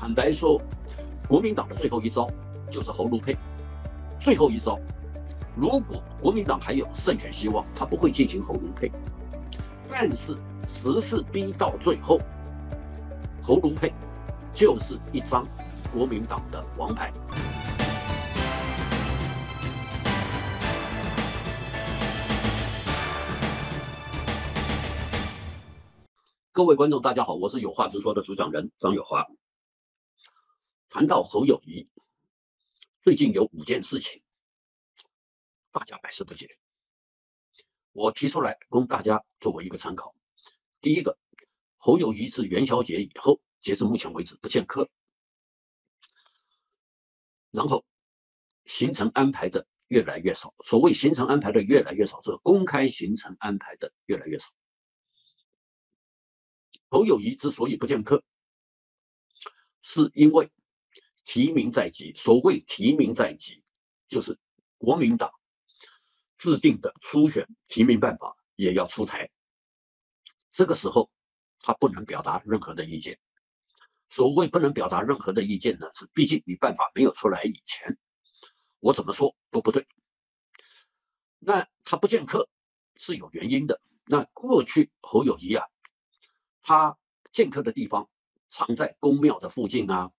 坦白说，国民党的最后一招就是侯卢配，最后一招。如果国民党还有胜选希望，他不会进行侯卢配。但是时势逼到最后，侯卢配就是一张国民党的王牌。各位观众，大家好，我是有话直说的主讲人张友华。谈到侯友谊，最近有五件事情，大家百思不解。我提出来供大家作为一个参考。第一个，侯友谊自元宵节以后，截至目前为止不见客，然后行程安排的越来越少。所谓行程安排的越来越少，是公开行程安排的越来越少。侯友谊之所以不见客，是因为提名在即。所谓提名在即，就是国民党制定的初选提名办法也要出台。这个时候，他不能表达任何的意见。所谓不能表达任何的意见呢，是毕竟你办法没有出来以前，我怎么说都不对。那他不见客是有原因的。那过去侯友谊啊。他见客的地方常在宫庙的附近啊，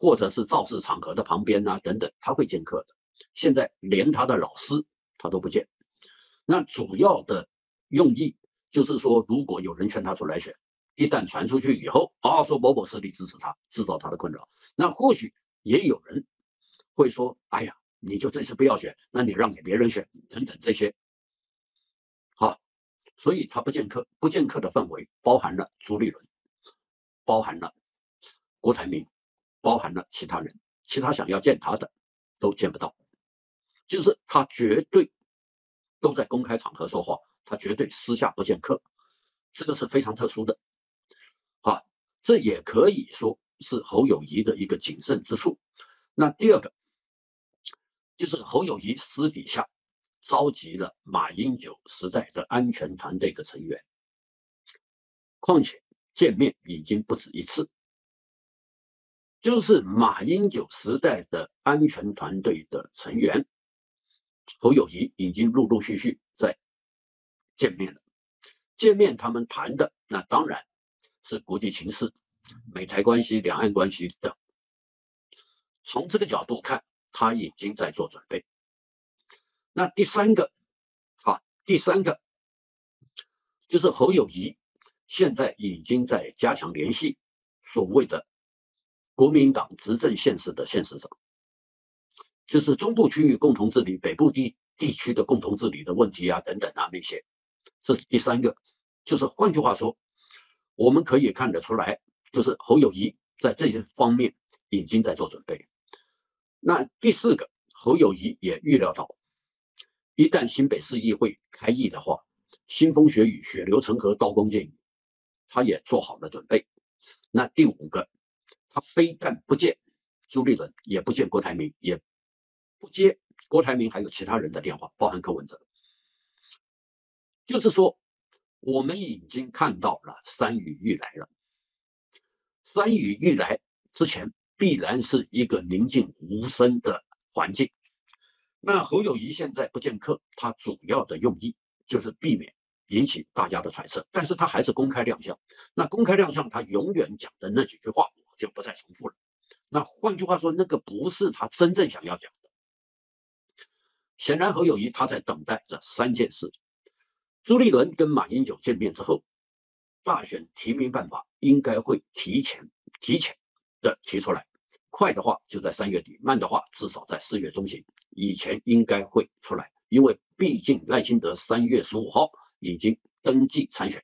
或者是造势场合的旁边啊，等等，他会见客的。现在连他的老师他都不见，那主要的用意就是说，如果有人劝他出来选，一旦传出去以后，啊，说某某势力支持他，制造他的困扰，那或许也有人会说，哎呀，你就这次不要选，那你让给别人选，等等这些。所以他不见客，不见客的氛围包含了朱立伦，包含了郭台铭，包含了其他人，其他想要见他的都见不到，就是他绝对都在公开场合说话，他绝对私下不见客，这个是非常特殊的，啊，这也可以说是侯友谊的一个谨慎之处。那第二个就是侯友谊私底下。召集了马英九时代的安全团队的成员，况且见面已经不止一次，就是马英九时代的安全团队的成员侯友谊已经陆陆续续在见面了。见面他们谈的那当然是国际形势、美台关系、两岸关系等。从这个角度看，他已经在做准备。那第三个，啊，第三个就是侯友谊现在已经在加强联系所谓的国民党执政现实的现实上，就是中部区域共同治理、北部地地区的共同治理的问题啊，等等啊那些，这是第三个。就是换句话说，我们可以看得出来，就是侯友谊在这些方面已经在做准备。那第四个，侯友谊也预料到。一旦新北市议会开议的话，腥风血雨、血流成河、刀光剑影，他也做好了准备。那第五个，他非但不见朱立伦，也不见郭台铭，也不接郭台铭还有其他人的电话，包含柯文哲。就是说，我们已经看到了山雨欲来了。山雨欲来之前，必然是一个宁静无声的环境。那侯友谊现在不见客，他主要的用意就是避免引起大家的揣测，但是他还是公开亮相。那公开亮相，他永远讲的那几句话，就不再重复了。那换句话说，那个不是他真正想要讲的。显然，侯友谊他在等待这三件事：朱立伦跟马英九见面之后，大选提名办法应该会提前、提前的提出来。快的话就在三月底，慢的话至少在四月中旬以前应该会出来，因为毕竟赖清德三月十五号已经登记参选，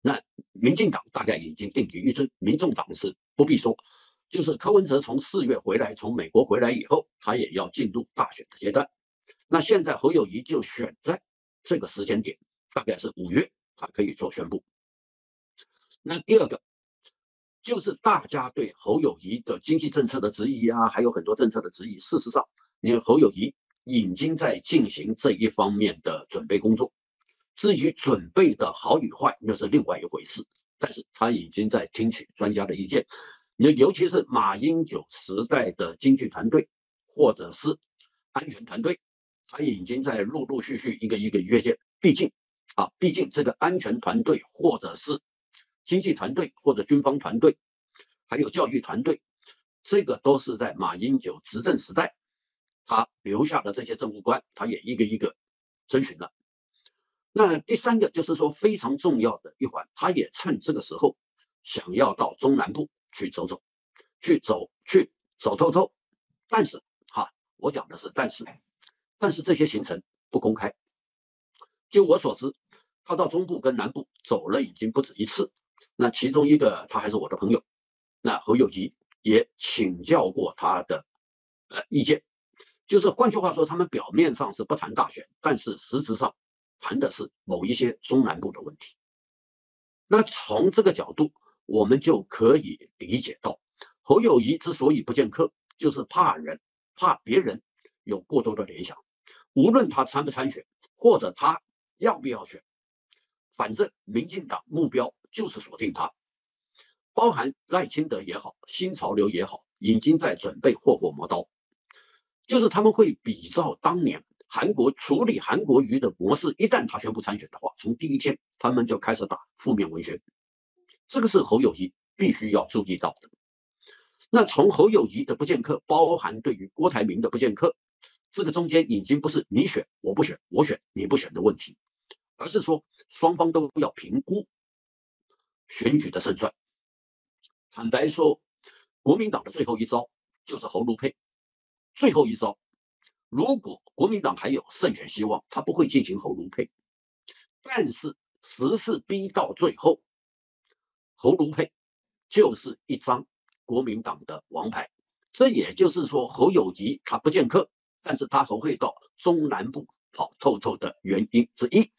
那民进党大概已经定于一尊，民众党是不必说，就是柯文哲从四月回来，从美国回来以后，他也要进入大选的阶段，那现在侯友谊就选在这个时间点，大概是五月，他可以做宣布。那第二个。就是大家对侯友谊的经济政策的质疑啊，还有很多政策的质疑。事实上，你看侯友谊已经在进行这一方面的准备工作。至于准备的好与坏，那是另外一回事。但是他已经在听取专家的意见。尤尤其是马英九时代的经济团队或者是安全团队，他已经在陆陆续续一个一个约见。毕竟啊，毕竟这个安全团队或者是经济团队或者军方团队，还有教育团队，这个都是在马英九执政时代他留下的这些政务官，他也一个一个征询了。那第三个就是说非常重要的一环，他也趁这个时候想要到中南部去走走，去走去走透透。但是哈，我讲的是但是，但是这些行程不公开。就我所知，他到中部跟南部走了已经不止一次。那其中一个他还是我的朋友，那侯友谊也请教过他的呃意见，就是换句话说，他们表面上是不谈大选，但是实质上。谈的是某一些中南部的问题，那从这个角度，我们就可以理解到，侯友谊之所以不见客，就是怕人，怕别人有过多的联想。无论他参不参选，或者他要不要选，反正民进党目标就是锁定他，包含赖清德也好，新潮流也好，已经在准备霍霍磨刀，就是他们会比照当年。韩国处理韩国瑜的模式，一旦他宣布参选的话，从第一天他们就开始打负面文学，这个是侯友谊必须要注意到的。那从侯友谊的不见客，包含对于郭台铭的不见客，这个中间已经不是你选我不选，我选你不选的问题，而是说双方都要评估选举的胜算。坦白说，国民党的最后一招就是侯卢佩，最后一招。如果国民党还有胜选希望，他不会进行侯卢配。但是时势逼到最后，侯卢配就是一张国民党的王牌。这也就是说，侯友谊他不见客，但是他还会到中南部跑透透的原因之一。